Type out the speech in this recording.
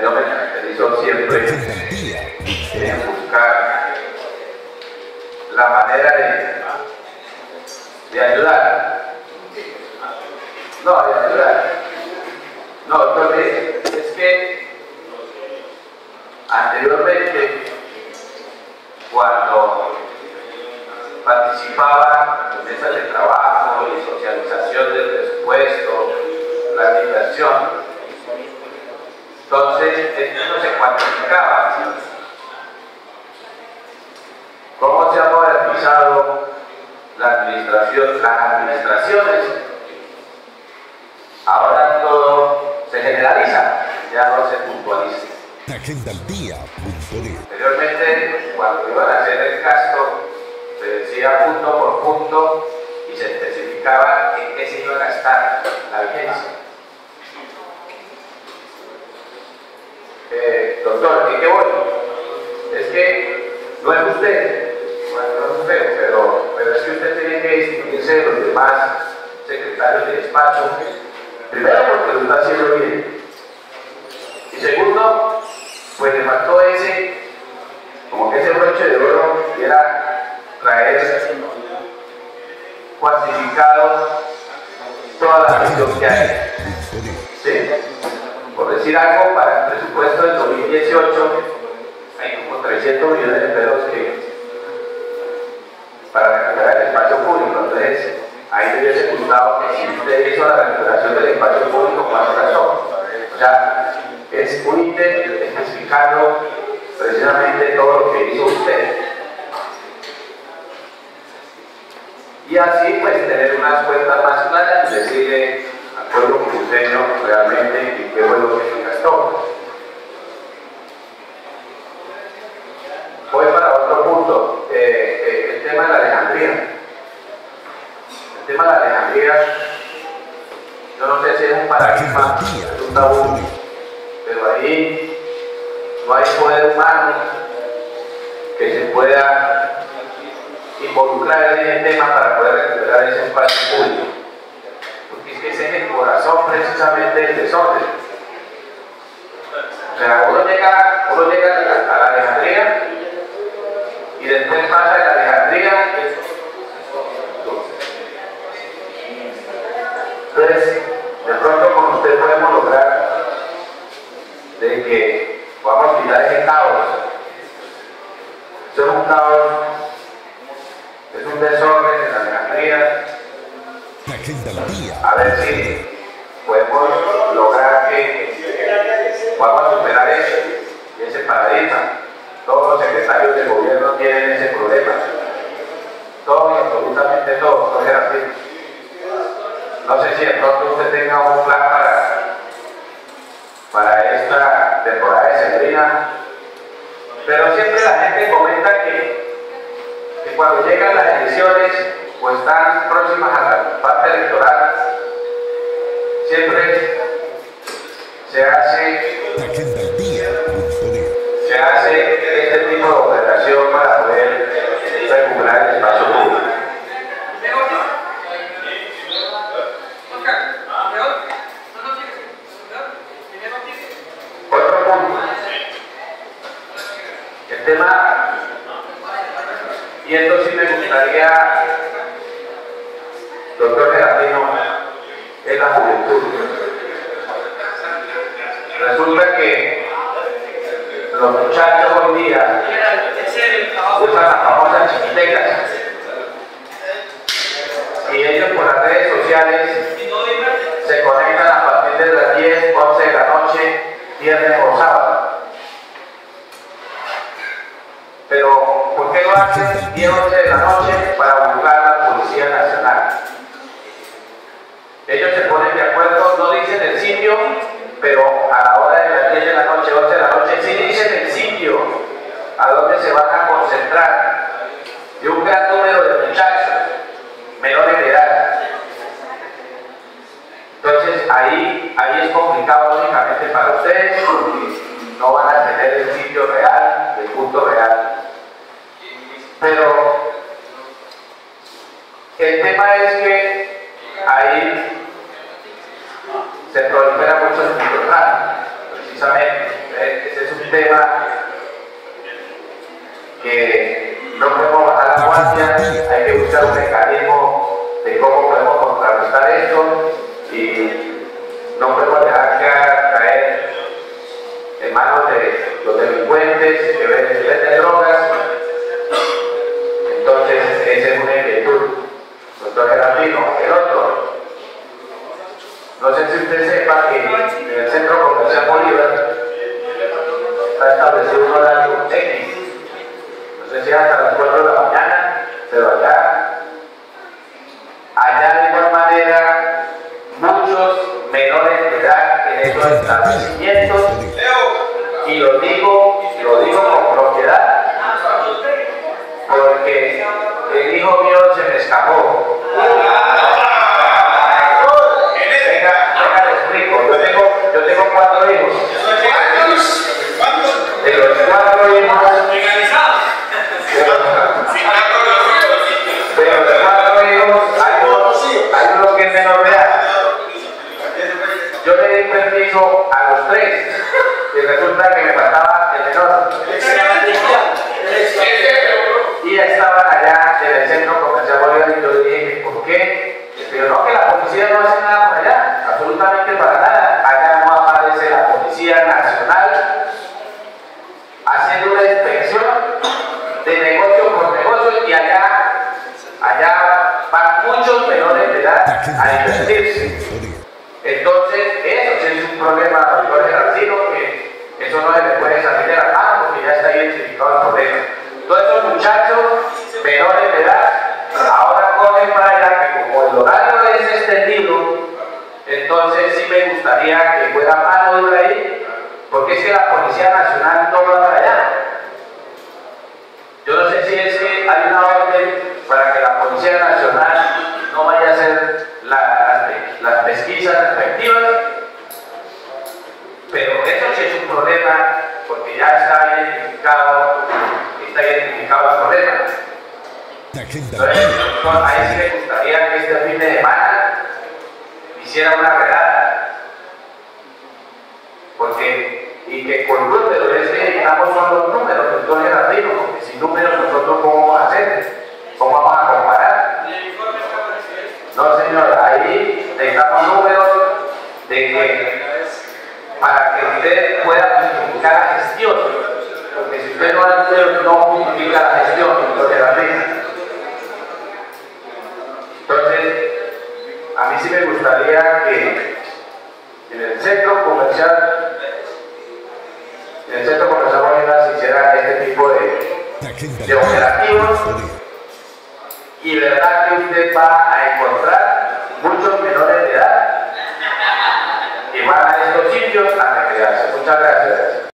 Yo me caracterizo siempre en buscar la manera de, de ayudar. No, de ayudar. No, entonces, es que esto se cuantificaba. ¿Cómo se ha modernizado la administración, las administraciones? Ahora todo se generaliza, ya no se puntualiza. Agendaldía.net Anteriormente, cuando iban a hacer el gasto, se decía punto por punto y se especificaba en qué se iba a gastar la vigencia. Eh, doctor, ¿en qué voy? Es que no es usted, bueno, no es usted, pero, pero es que usted tiene que distinguirse de los demás secretarios de despacho, primero porque lo está haciendo bien, y segundo, pues le faltó ese, como que ese broche de oro y era traer cuantificado toda la gestión que hay. Por decir algo, para el presupuesto del 2018 hay como 300 millones de pesos que para recuperar el espacio público. Entonces, ahí debe ser gustado que si usted hizo la recuperación del espacio público, ¿cuánto gastó? O sea, es un ítem especificando precisamente todo lo que hizo usted. Y así, pues, tener unas cuentas más claras y decirle al pueblo cruceño realmente en qué fue lo que se gastó. Voy para otro punto, eh, eh, el tema de la Alejandría. El tema de la Alejandría, yo no paradigma, es un tabú, pero ahí no hay poder humano que se pueda involucrar en ese tema para poder recuperar ese espacio público. Porque es que ese es el corazón precisamente del desorden. O sea, uno llega, uno llega a la, a la Alejandría y después pasa de la Alejandría. Entonces, de pronto con usted podemos lograr de que podamos quitar ese caos. Eso es un caos, es un desorden en la Alejandría. A ver si podemos lograr que podamos superar eso, ese paradigma. Todos los secretarios del gobierno tienen ese problema. Todos y absolutamente todos, no será así. No sé si de pronto usted tenga un plan para, para esta temporada de sembrina, pero siempre la gente comenta que, que cuando llegan las elecciones o están próximas a la parte electoral, siempre se hace se hace este tipo de operación para poder recuperar el espacio público. Otro punto. El tema, y esto sí me gustaría, doctor Gerardino, es la juventud. Resulta que los muchachos hoy día usan las famosas chiquitecas y ellos por las redes sociales se conectan a partir de las 10, 11 de la noche, viernes o sábado. Pero, ¿por qué lo hacen 10, 11 de la noche para buscar a la Policía Nacional? Ellos se ponen de acuerdo, no dicen el sitio, pero a la hora de las 10 de la noche, 11 de la noche, sí dicen el sitio a donde se van a concentrar. Y un gran número de muchachos menores de edad. Entonces ahí, ahí es complicado lógicamente para ustedes porque no van a tener el sitio real, el punto real. Pero el tema es que ahí se prolifera mucho el microtráfico, precisamente. Ese es un tema que no podemos bajar la guardia, hay que buscar un mecanismo de cómo podemos contrarrestar esto y No sé si usted sepa que en el centro comercial Bolívar está establecido un horario X. No sé si hasta las 4 de la mañana, pero allá, allá de igual manera, muchos menores de edad en esos establecimientos, y lo digo, lo digo y resulta que me faltaba el menor. Y estaban allá en el centro comercial Bolívar y yo le dije, ¿por qué? Pero no, que la policía no hace nada por allá, absolutamente para nada. Allá no aparece la Policía Nacional haciendo una inspección de negocio por negocio y allá, allá van muchos menores de edad a divertirse. Entonces, eso sí es un problema, que no se le puede salir de la mano porque ya está identificado el problema. Todos esos muchachos menores de edad ahora cogen para allá que como el horario es extendido, entonces sí me gustaría que fuera mano dura ahí, porque es que la Policía Nacional no va para allá. Yo no sé si es que hay una orden para que la Policía Nacional no vaya a hacer la- las, las pesquisas respectivas, pero eso es un problema porque ya está identificado, está identificado el problema. Entonces, ahí sí me gustaría que este fin de semana hiciera una redada. Porque, y que con números, es que necesitamos son los números, doctor Gerardino, porque sin números nosotros cómo vamos a hacer, cómo vamos a comparar. No, señor, ahí necesitamos números de que para que usted la gestión. Porque si usted no da no justifica la gestión, doctor Gerardino. Entonces, a mí sí me gustaría que en el centro comercial, en el centro comercial Bolívar se hiciera este tipo de, de operativos y verdad que usted va a encontrar muchos menores de edad que van a estos sitios a recrearse. Muchas gracias.